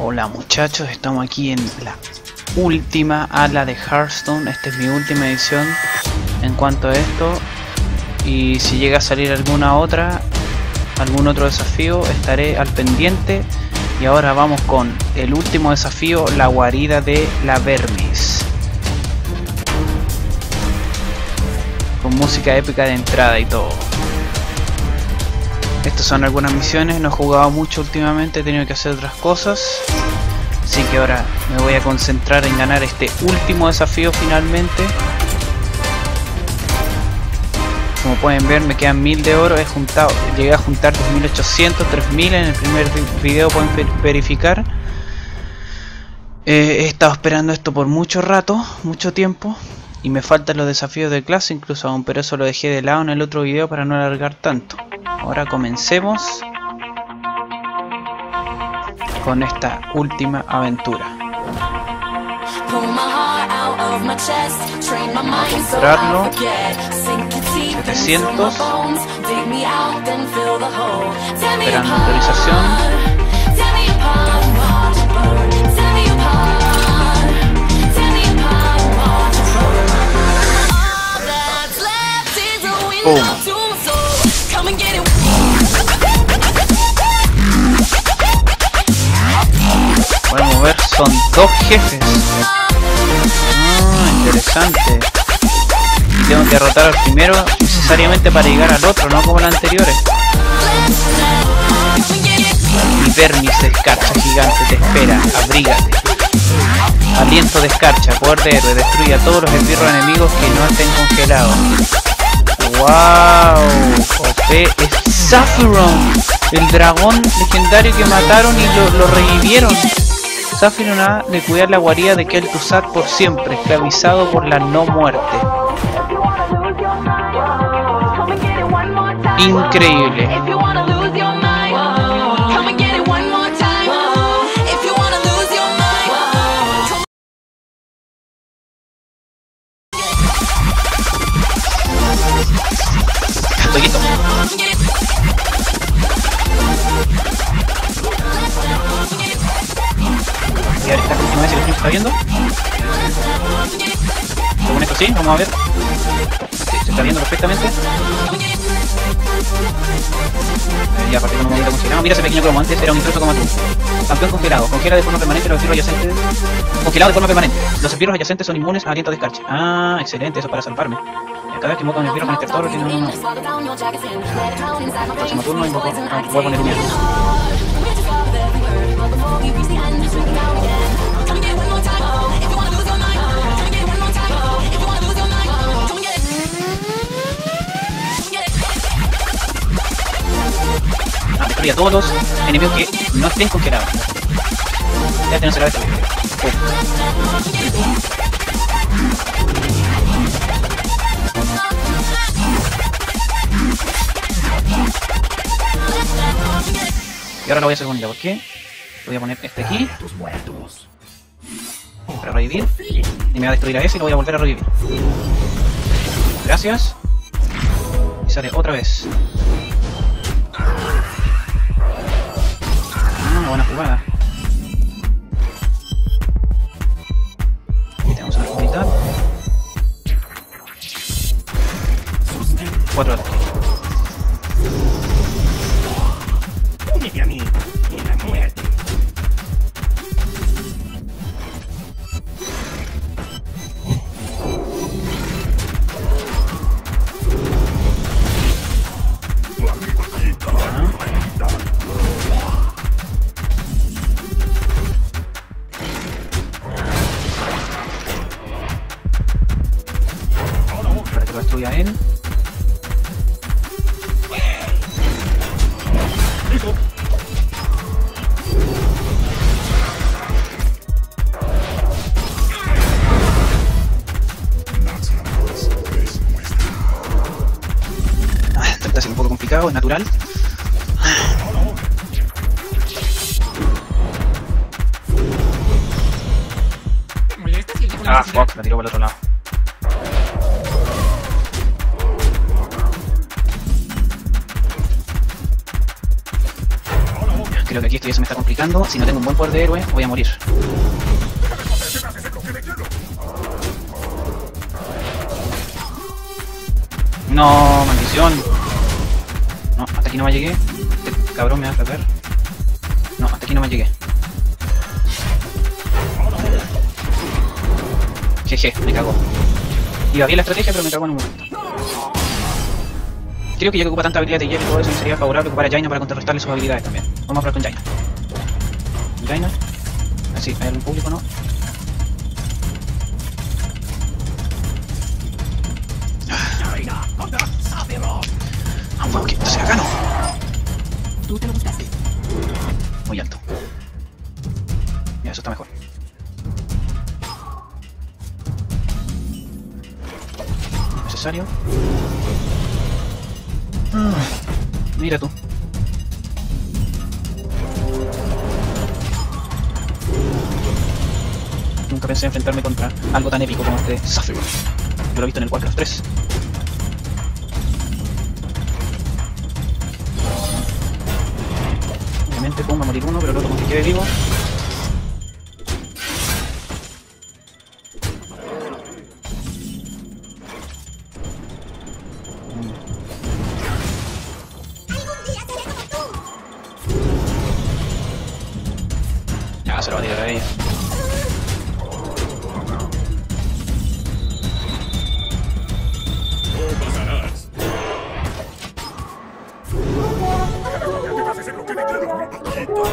Hola muchachos, estamos aquí en la última ala de Hearthstone. Esta es mi última edición en cuanto a esto. Y si llega a salir alguna otra, algún otro desafío, estaré al pendiente. Y ahora vamos con el último desafío, la guarida de la Vermis. Con música épica de entrada y todo. Estas son algunas misiones, no he jugado mucho últimamente, he tenido que hacer otras cosas. Así que ahora me voy a concentrar en ganar este último desafío finalmente. Como pueden ver me quedan 1000 de oro, he juntado, llegué a juntar 2800, 3000 en el primer video pueden verificar. Eh, he estado esperando esto por mucho rato, mucho tiempo. Y me faltan los desafíos de clase incluso aún, pero eso lo dejé de lado en el otro video para no alargar tanto. Ahora comencemos con esta última aventura. Capturarlo 700 esperando autorización. Boom. Podemos ver, son dos jefes. Ah, interesante. Tengo que derrotar al primero necesariamente para llegar al otro, no como los anteriores. Y vermis escarcha gigante te espera, abrígate. Aliento de escarcha, poder de héroe, destruye a todos los esbirros enemigos que no estén congelados. ¡Wow! OP es Saffron, el dragón legendario que mataron y lo, lo revivieron. Zafiro A de cuidar la guarida de Kel'Thuzad por siempre, esclavizado por la no muerte. Increíble. Vamos a ver. Se está viendo perfectamente. Eh, ya, partir de un momento congelado. Mira ese pequeño cromo, antes era un intruso como tú. Campeón congelado. Congela de forma permanente los esbirros adyacentes. Congelado de forma permanente. Los esbirros adyacentes son inmunes a aliento de escarcha. Ah, excelente, eso para salvarme. Cada vez que invoca un esbirro con este tiene. Próximo turno invoco... Ah, a un destruye a todos los enemigos que no estén congelados. Ya tenemos la vez. Y ahora lo voy a hacer con ella, ¿por qué? Voy a poner este aquí. Para revivir. Y me va a destruir a ese y lo voy a volver a revivir. Gracias. Y sale otra vez. Ah, buena jugada. Tenemos una comunidad. Cuatro. Únete a mí Para Si no tengo un buen poder de héroe, voy a morir. No, maldición. No, hasta aquí no me llegué. Este cabrón me va a atacar. No, hasta aquí no me llegué. Jeje, me cagó. Iba bien la estrategia, pero me cagó en un momento. Creo que ya que ocupa tanta habilidad de hielo y todo eso, me sería favorable ocupar a Jaina para contrarrestarle sus habilidades también. Vamos a probar con Jaina. Jaina. Así, hay algún público, ¿no? Ah, un huevo que se acá no. Tú te lo buscaste. Muy alto. Ya, eso está mejor. Necesario. Ah, mira tú. Nunca pensé enfrentarme contra algo tan épico como este Sephiroth. Yo lo he visto en el 4 3. Obviamente pongo a morir uno, pero el otro con que quede vivo. Ya se lo va a tirar a ella.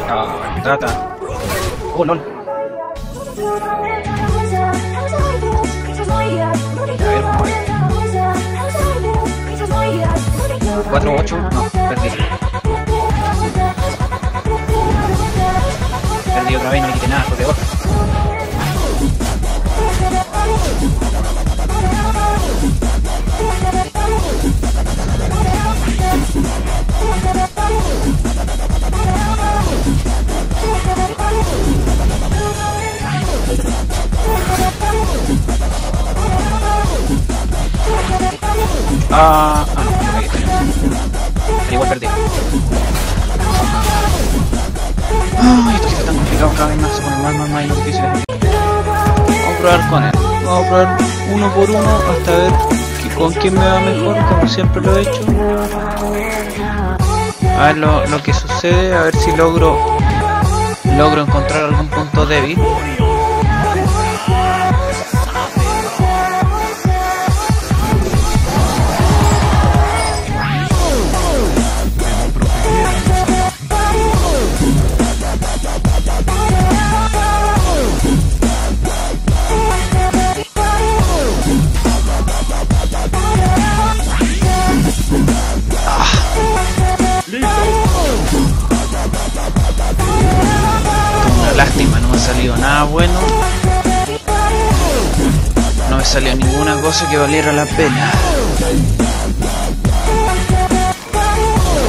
Ah. Oh, lol. Cuatro, ocho, no, perdí. Perdí otra vez, no quité nada, fue peor. Ah, ah, no, pegué. Pero igual perdí. Ay, esto sí está tan complicado cada vez más, se pone más, más, más difícil. Vamos a probar con él. Vamos a probar uno por uno hasta ver que- con quién me va mejor, como siempre lo he hecho. A ver lo, lo que sucede, a ver si logro logro encontrar algún punto débil. Cosa que valiera la pena.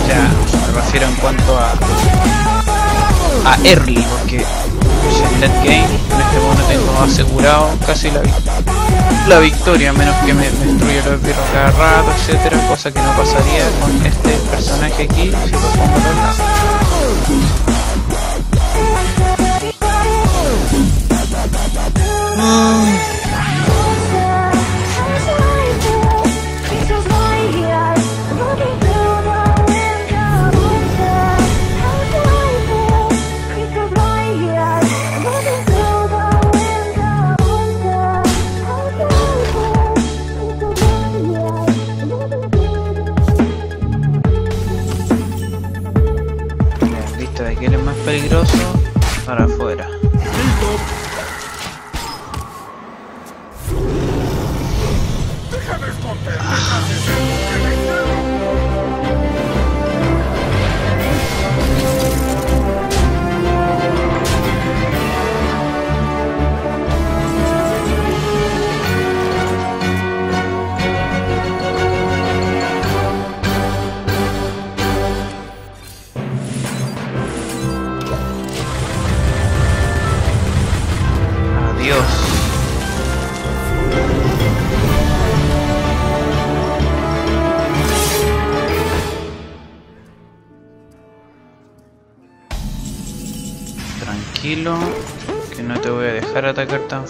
Ya, me refiero en cuanto a a early, porque en net game en este momento tengo asegurado casi la, la victoria, a menos que me, destruya los birros cada rato, etcétera, cosa que no pasaría con este personaje aquí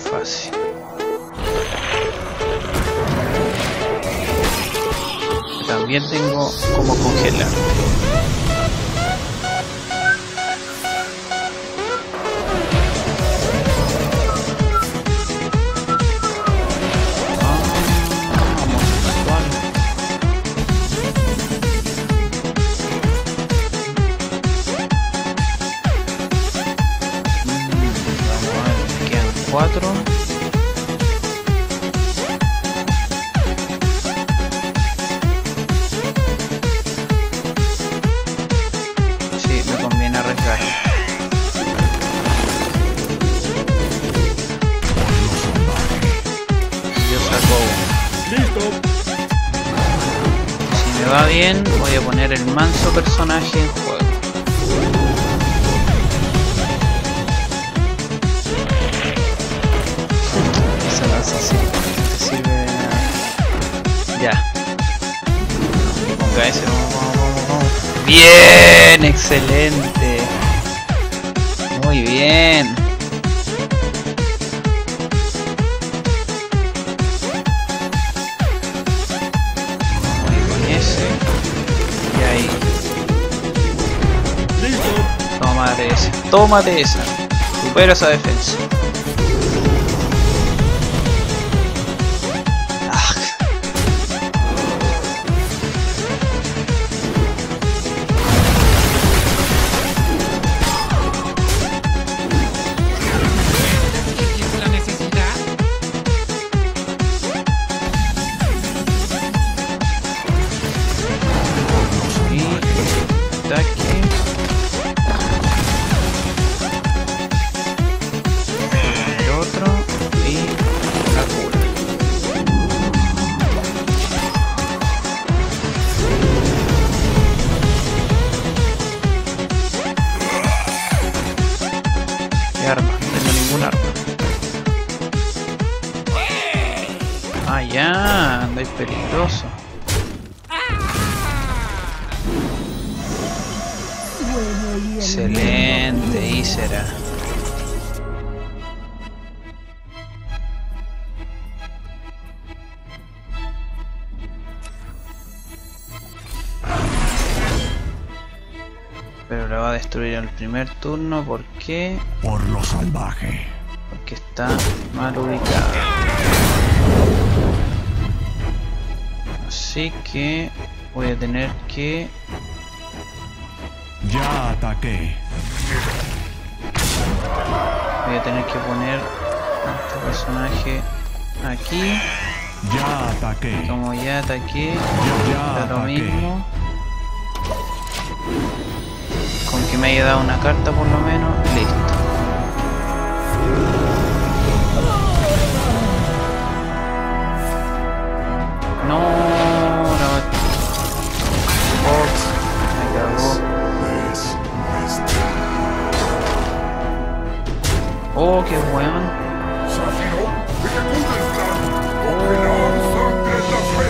fácil. También tengo como congelar. Si me va bien, voy a poner el manso personaje en juego. Sé si te sirve. Ya. Ponga ese, vamos. Bien, excelente. Muy bien. Esa. Tómate esa. Supera esa defensa. Ah, ya, andáis peligroso. Excelente, Isera. Pero la va a destruir en el primer turno, ¿por qué? Por lo salvaje. Porque está mal ubicada. Así que voy a tener que Ya ataqué. voy a tener que poner a este personaje aquí. Ya ataqué. Como ya ataqué, Ya da lo mismo. Con que me haya dado una carta por lo menos, listo. No. Oh, qué weón.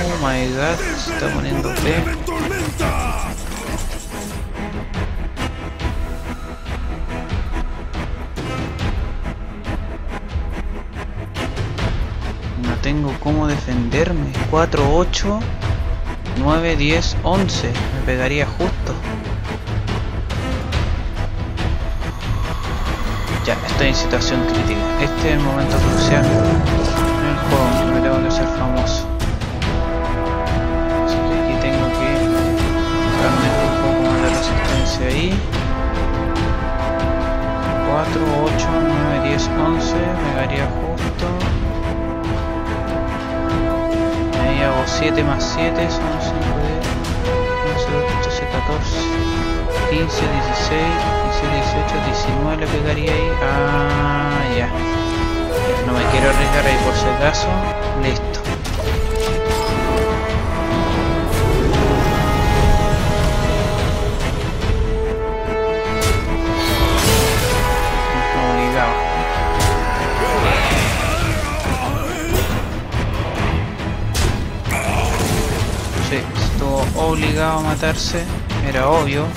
Oh my god, se está poniendo feo. No tengo cómo defenderme. 4, 8, 9, 10, 11. Me pegaría justo. Ya, estoy en situación crítica. Este es el momento crucial en el juego. Me tengo que hacer famoso. Así que aquí tengo que darme un poco más de resistencia ahí. 4, 8, 9, 10, 11. Me daría justo. Ahí hago 7 más 7 son 5 de 11, 12, 14, 15, 16, 17, 18, 19 le pegaría ahí. Ah, ya. No me quiero arriesgar ahí por si acaso. Listo. Obligado. A matarse, era obvio.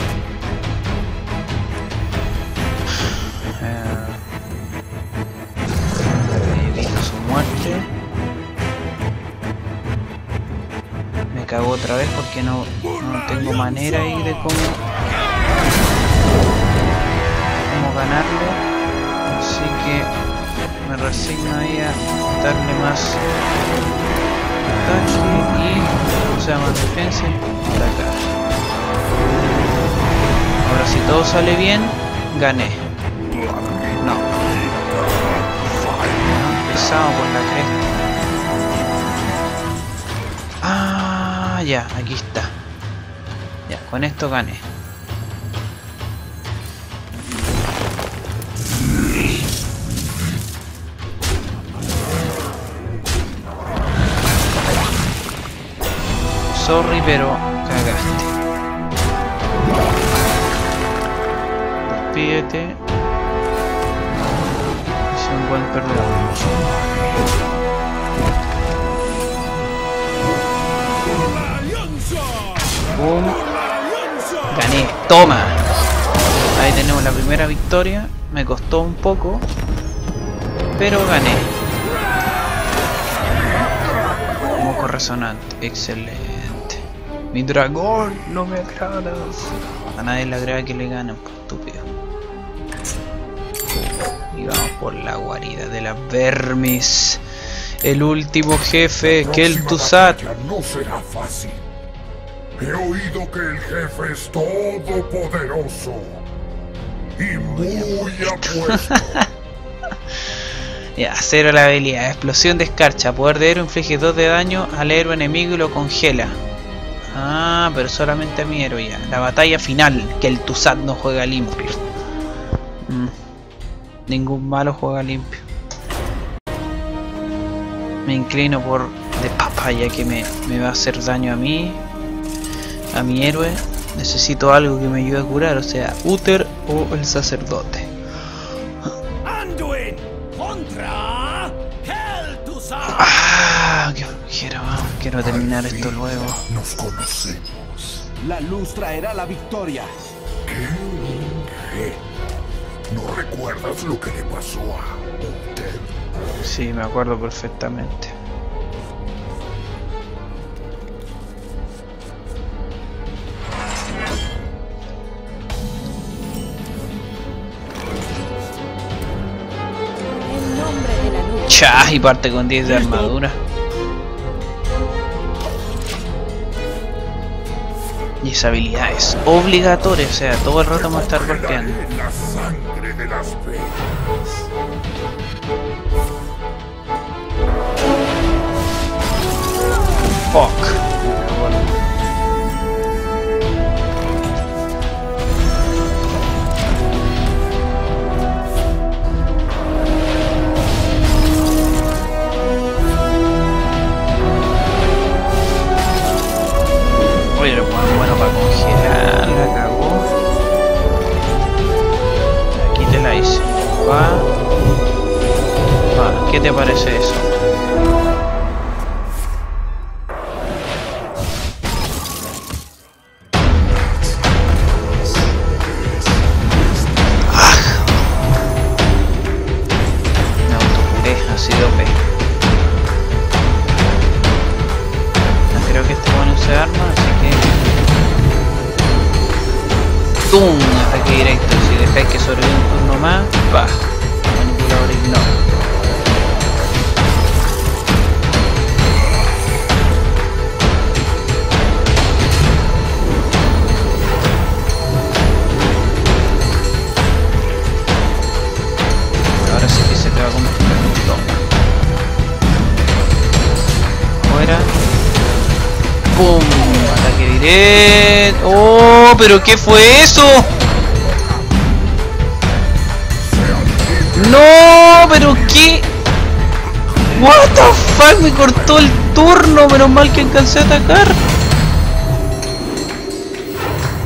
Otra vez porque no, no tengo manera ahí de cómo, cómo ganarlo. Así que me resigno ahí a darle más ataque y o sea más defensa y atacar. Ahora si todo sale bien, gané. No. Empezamos por la cresta. Ya, aquí está. Ya, con esto gané. Sorry, pero cagaste. Despídete. Es un buen perdedor. Gané. Toma. Ahí tenemos la primera victoria. Me costó un poco. Pero gané. Moco resonante. Excelente. Mi dragón, no me agradas. A nadie le agrada que le ganen, por estúpido. Y vamos por la guarida de la Vermis. El último jefe, Kel'Thuzad. No será fácil. He oído que el jefe es todopoderoso y muy apuesto. Ya, cero la habilidad. Explosión de escarcha. Poder de héroe inflige 2 de daño al héroe enemigo y lo congela. Ah, pero solamente a mi héroe ya. La batalla final. Que el Tuzad no juega limpio. Mm. Ningún malo juega limpio. Me inclino por de papaya que me, me va a hacer daño a mí. A mi héroe. Necesito algo que me ayude a curar. O sea, Uther o el sacerdote. Anduin contra. Ah, vamos. Quiero terminar Al esto luego. Nos conocemos. La luz traerá la victoria. ¿Qué? ¿No recuerdas lo que le pasó a Uther? Sí, me acuerdo perfectamente. Y parte con 10 de armadura. Y esa habilidad es obligatoria, o sea, todo el rato vamos a estar golpeando. Recordaré la sangre de las venas. Fuck. ¡Tum! Ataque directo. Si dejáis que sobreviva un turno más, va. Manipulador ignora. Ahora ¡Oh! ¿Pero qué fue eso? ¡No! ¿Pero qué? What the fuck? Me cortó el turno. Menos mal que alcancé a atacar.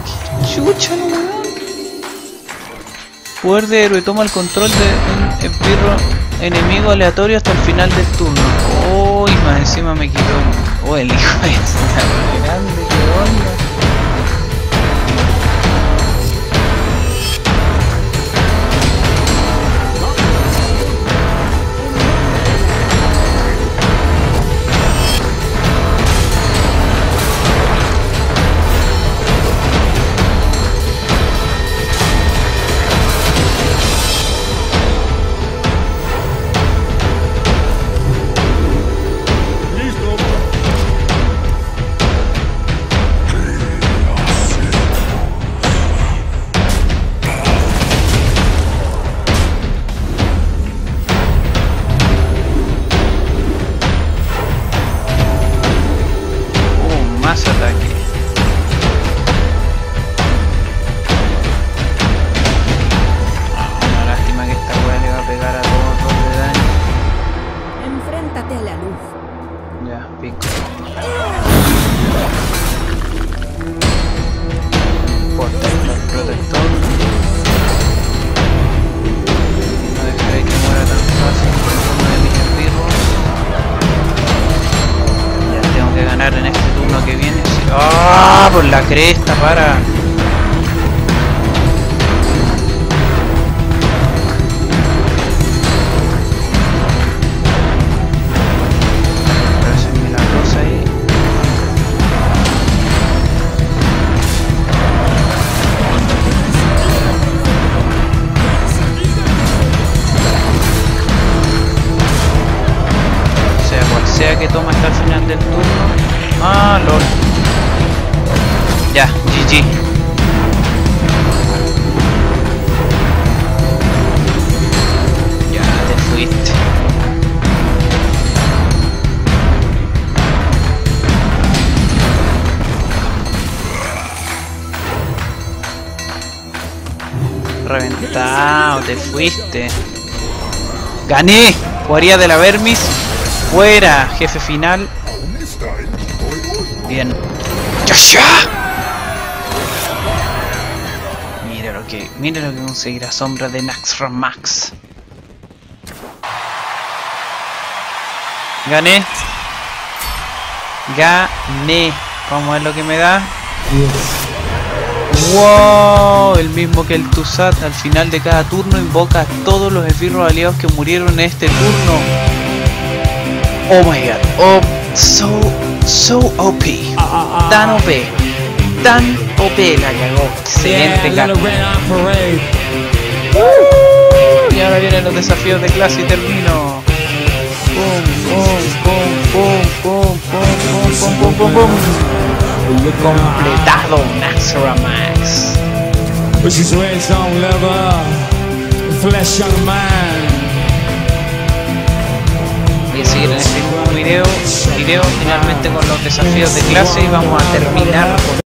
¿Qué Chucha, no. Poder de héroe toma el control de un esbirro enemigo aleatorio hasta el final del turno. Oh, y más encima me quitó. Oh, el hijo una grande, qué la cresta, para. Reventado, te fuiste. ¡Gané! Jugaría de la Vermis. Fuera, jefe final. Bien. ¡Yasha! Mira lo que. Mira lo que conseguirá sombra de Naxra Max. Gané. Gané. Vamos a ver lo que me da. ¡Wow! El mismo que el Tusat al final de cada turno invoca a todos los esbirros aliados que murieron en este turno. Oh my god. Oh, so, so OP. Tan OP. Tan OP la cagó. Excelente Yeah, parade. Y ahora vienen los desafíos de clase y termino. Completado, Naxora Max. Which is raised on leather, flesh on mind. Voy a seguir en este video, video finalmente con los desafíos de clase y vamos a terminar con